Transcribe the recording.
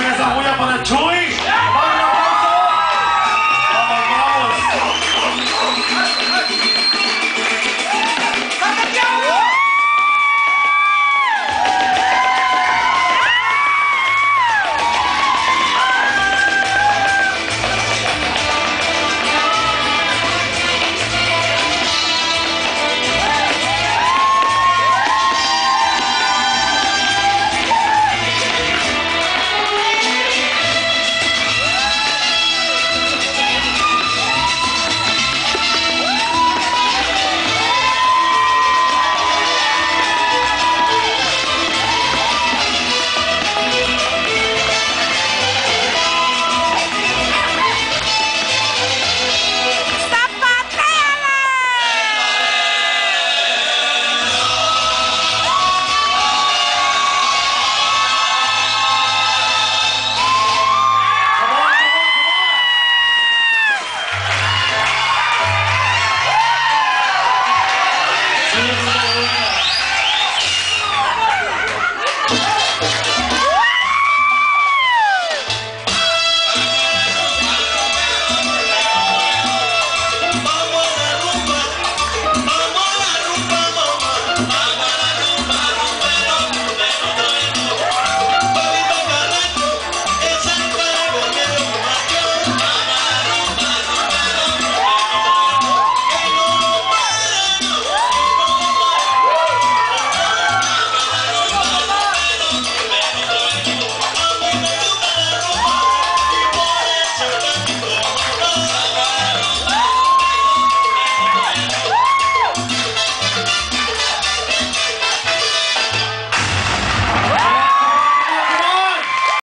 皆さん